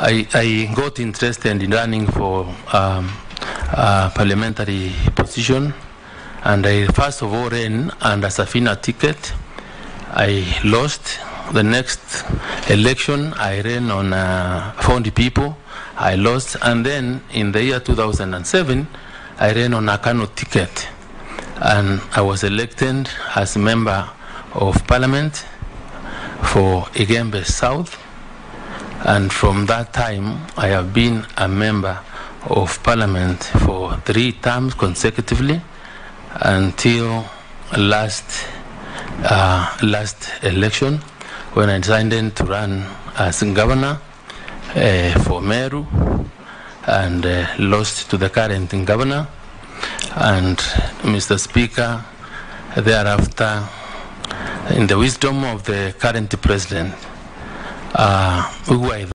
I, I got interested in running for um, a parliamentary position, and I first of all ran under Safina ticket. I lost the next election. I ran on uh, People. I lost, and then in the year 2007, I ran on a KANU ticket, and I was elected as a member of parliament for Igembe South. And from that time, I have been a member of parliament for three terms consecutively until last uh, last election when I decided to run as governor uh, for Meru and uh, lost to the current governor. And Mr. Speaker, thereafter, in the wisdom of the current president, uh, I